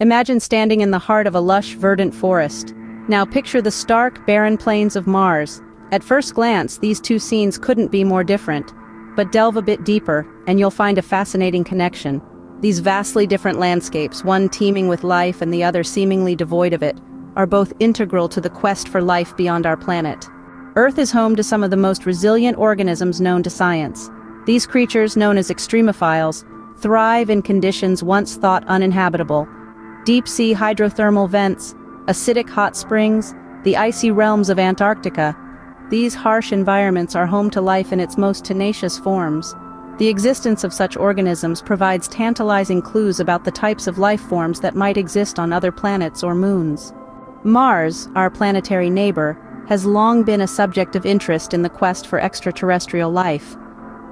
Imagine standing in the heart of a lush, verdant forest. Now picture the stark, barren plains of Mars. At first glance, these two scenes couldn't be more different. But delve a bit deeper, and you'll find a fascinating connection. These vastly different landscapes, one teeming with life and the other seemingly devoid of it, are both integral to the quest for life beyond our planet. Earth is home to some of the most resilient organisms known to science. These creatures, known as extremophiles, thrive in conditions once thought uninhabitable, deep-sea hydrothermal vents, acidic hot springs, the icy realms of Antarctica. These harsh environments are home to life in its most tenacious forms. The existence of such organisms provides tantalizing clues about the types of life forms that might exist on other planets or moons. Mars, our planetary neighbor, has long been a subject of interest in the quest for extraterrestrial life.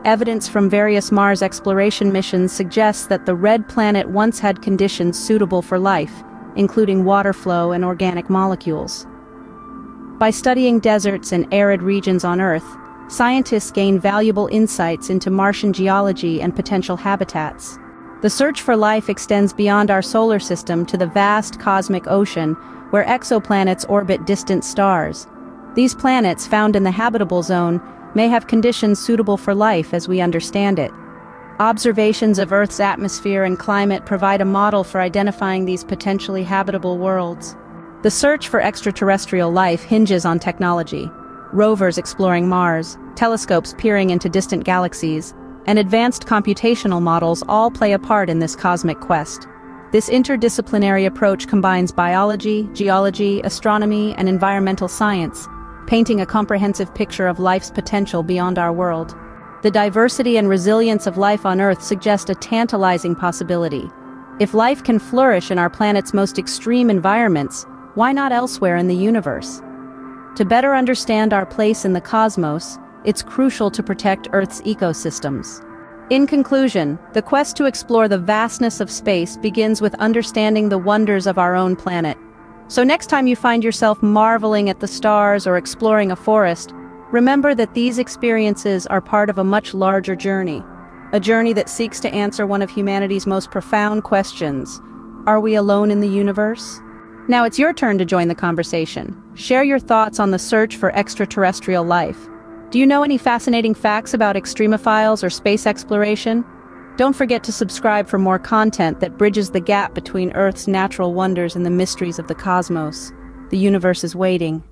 Evidence from various Mars exploration missions suggests that the red planet once had conditions suitable for life, including water flow and organic molecules. By studying deserts and arid regions on Earth, scientists gain valuable insights into Martian geology and potential habitats. The search for life extends beyond our solar system to the vast cosmic ocean, where exoplanets orbit distant stars. These planets, found in the habitable zone, may have conditions suitable for life as we understand it. Observations of Earth's atmosphere and climate provide a model for identifying these potentially habitable worlds. The search for extraterrestrial life hinges on technology. Rovers exploring Mars, telescopes peering into distant galaxies, and advanced computational models all play a part in this cosmic quest. This interdisciplinary approach combines biology, geology, astronomy, and environmental science, painting a comprehensive picture of life's potential beyond our world. The diversity and resilience of life on Earth suggest a tantalizing possibility. If life can flourish in our planet's most extreme environments, why not elsewhere in the universe? To better understand our place in the cosmos, it's crucial to protect Earth's ecosystems. In conclusion, the quest to explore the vastness of space begins with understanding the wonders of our own planet. So next time you find yourself marveling at the stars or exploring a forest, remember that these experiences are part of a much larger journey. A journey that seeks to answer one of humanity's most profound questions. Are we alone in the universe? Now it's your turn to join the conversation. Share your thoughts on the search for extraterrestrial life. Do you know any fascinating facts about extremophiles or space exploration? Don't forget to subscribe for more content that bridges the gap between Earth's natural wonders and the mysteries of the cosmos. The universe is waiting.